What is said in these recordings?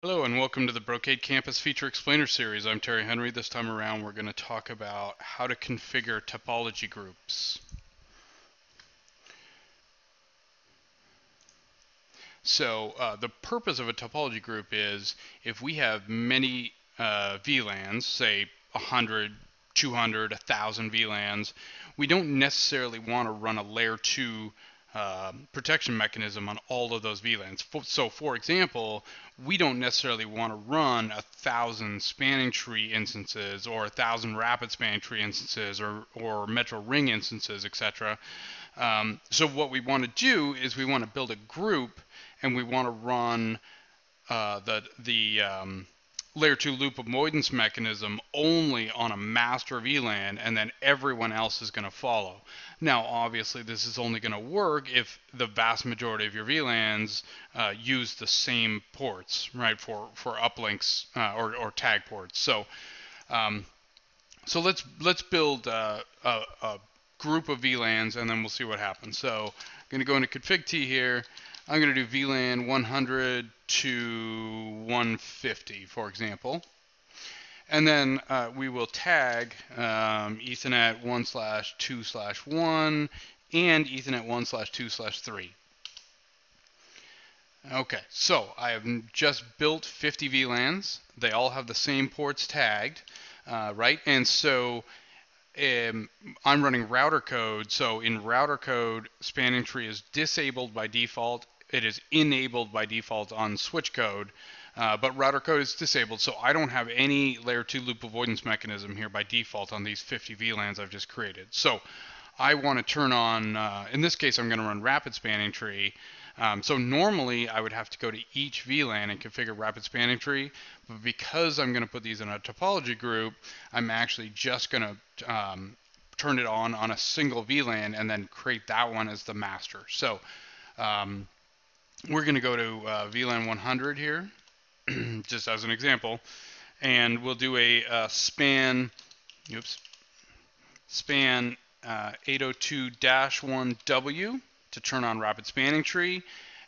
Hello and welcome to the Brocade Campus Feature Explainer Series. I'm Terry Henry. This time around we're going to talk about how to configure topology groups. So uh, the purpose of a topology group is if we have many uh, VLANs, say 100, 200, 1,000 VLANs, we don't necessarily want to run a layer 2 uh, protection mechanism on all of those VLANs. So for example, we don't necessarily want to run a thousand spanning tree instances or a thousand rapid spanning tree instances or, or metro ring instances, etc. Um, so what we want to do is we want to build a group and we want to run uh, the, the um, layer 2 loop avoidance mechanism only on a master VLAN and then everyone else is going to follow. Now, obviously, this is only going to work if the vast majority of your VLANs uh, use the same ports, right, for, for uplinks uh, or, or tag ports. So, um, so let's let's build uh, a, a, group of VLANs and then we'll see what happens. So I'm going to go into config T here. I'm going to do VLAN 100 to 150, for example. And then uh, we will tag um, Ethernet 1 slash 2 slash 1 and Ethernet 1 slash 2 slash 3. Okay, so I have just built 50 VLANs. They all have the same ports tagged, uh, right? And so um, I'm running router code. So in router code, spanning tree is disabled by default it is enabled by default on switch code, uh, but router code is disabled, so I don't have any layer 2 loop avoidance mechanism here by default on these 50 VLANs I've just created. So I want to turn on, uh, in this case, I'm going to run rapid spanning tree. Um, so normally I would have to go to each VLAN and configure rapid spanning tree, but because I'm going to put these in a topology group, I'm actually just going to um, turn it on on a single VLAN and then create that one as the master. So um, we're going to go to uh, VLAN 100 here, just as an example, and we'll do a uh, span, oops, span uh, 802-1W to turn on rapid spanning tree,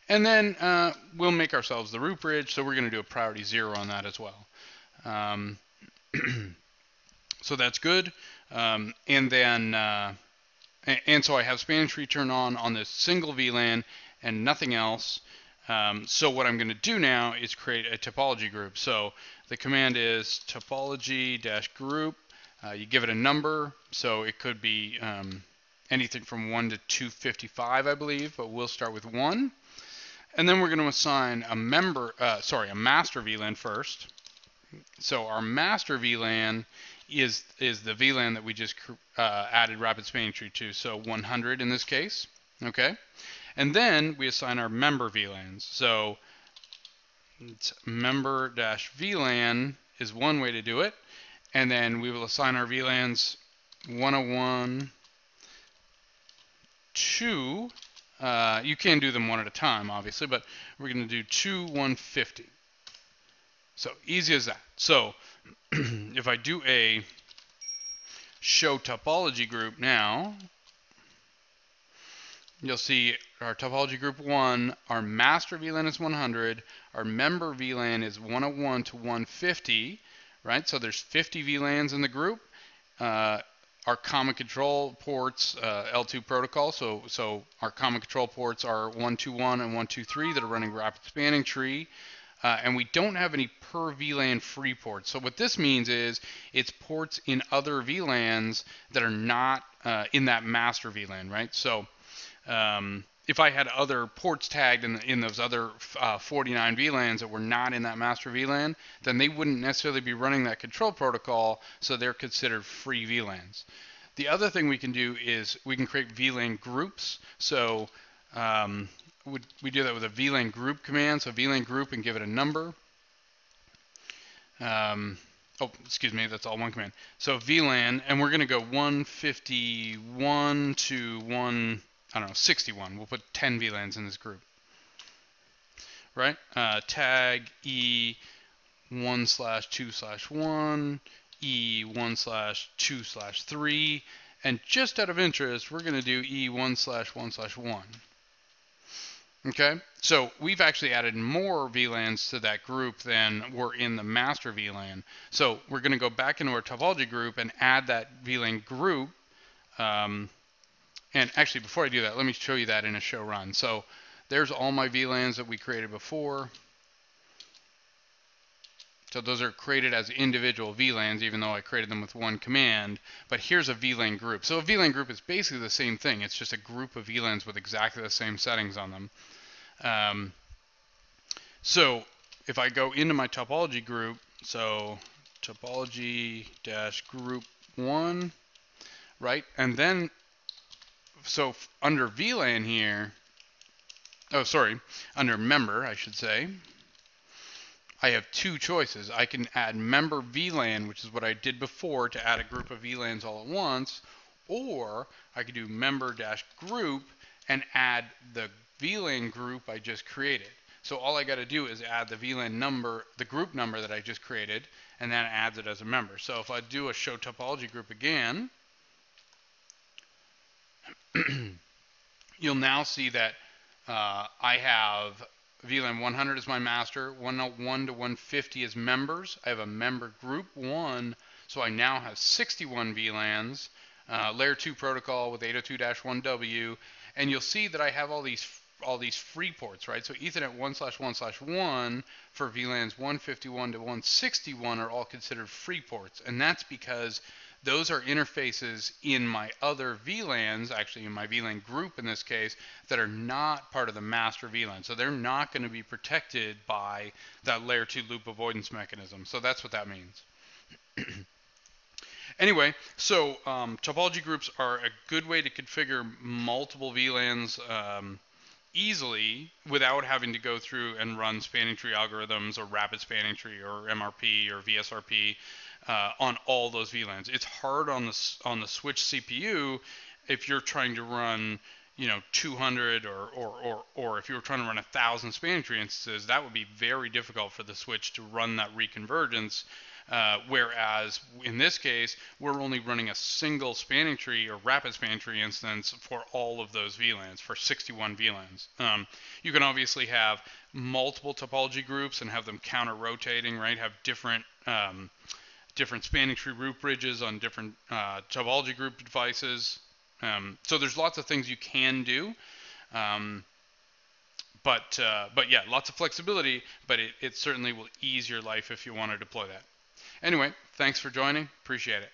and then uh, we'll make ourselves the root bridge, so we're going to do a priority zero on that as well. Um, so that's good, um, and then uh, and so I have spanning tree turned on on this single VLAN, and nothing else. Um, so what I'm going to do now is create a topology group. So the command is topology-group. Uh, you give it a number, so it could be um, anything from 1 to 255, I believe, but we'll start with 1. And then we're going to assign a member, uh, sorry, a master VLAN first. So our master VLAN is is the VLAN that we just uh, added rapid spanning tree to. So 100 in this case, okay. And then we assign our member VLANs. So member-VLAN is one way to do it. And then we will assign our VLANs 101 to, uh, you can do them one at a time, obviously, but we're going to do 2 150. So easy as that. So if I do a show topology group now, you'll see our topology group 1, our master VLAN is 100, our member VLAN is 101 to 150, right? So there's 50 VLANs in the group. Uh, our common control ports, uh, L2 protocol, so, so our common control ports are 121 and 123 that are running rapid spanning tree. Uh, and we don't have any per VLAN free ports. So what this means is it's ports in other VLANs that are not uh, in that master VLAN, right? So um, if I had other ports tagged in, in those other uh, 49 VLANs that were not in that master VLAN, then they wouldn't necessarily be running that control protocol, so they're considered free VLANs. The other thing we can do is we can create VLAN groups. So um, we, we do that with a VLAN group command. So VLAN group and give it a number. Um, oh, excuse me, that's all one command. So VLAN, and we're going to go 151 to 1. I don't know, 61. We'll put 10 VLANs in this group. Right? Uh, tag E 1 slash 2 slash 1, E 1 slash 2 slash 3, and just out of interest, we're going to do E 1 slash 1 slash 1. Okay, so we've actually added more VLANs to that group than were in the master VLAN. So we're going to go back into our topology group and add that VLAN group. Um, and actually, before I do that, let me show you that in a show run. So there's all my VLANs that we created before. So those are created as individual VLANs, even though I created them with one command. But here's a VLAN group. So a VLAN group is basically the same thing. It's just a group of VLANs with exactly the same settings on them. Um, so if I go into my topology group, so topology dash group one, right? And then, so under VLAN here, oh, sorry, under member, I should say, I have two choices. I can add member VLAN, which is what I did before to add a group of VLANs all at once, or I could do member dash group and add the VLAN group I just created. So all I got to do is add the VLAN number, the group number that I just created, and that adds it as a member. So if I do a show topology group again, you'll now see that uh, I have VLAN 100 as my master, 101 to 150 is members. I have a member group one, so I now have 61 VLANs, uh, layer 2 protocol with 802-1W, and you'll see that I have all these all these free ports, right? So Ethernet 1 slash 1 slash 1 for VLANs 151 to 161 are all considered free ports, and that's because those are interfaces in my other VLANs, actually in my VLAN group in this case, that are not part of the master VLAN. So they're not going to be protected by that layer 2 loop avoidance mechanism. So that's what that means. anyway, so um, topology groups are a good way to configure multiple VLANs um, easily without having to go through and run spanning tree algorithms or rapid spanning tree or MRP or VSRP uh, on all those VLANs. It's hard on the on the switch CPU if you're trying to run you know 200 or or or, or if you were trying to run a thousand spanning tree instances, that would be very difficult for the switch to run that reconvergence. Uh, whereas in this case, we're only running a single spanning tree or rapid spanning tree instance for all of those VLANs, for 61 VLANs. Um, you can obviously have multiple topology groups and have them counter rotating, right? Have different um, different spanning tree root bridges on different uh, topology group devices. Um, so there's lots of things you can do. Um, but uh, but yeah, lots of flexibility, but it, it certainly will ease your life if you want to deploy that. Anyway, thanks for joining. Appreciate it.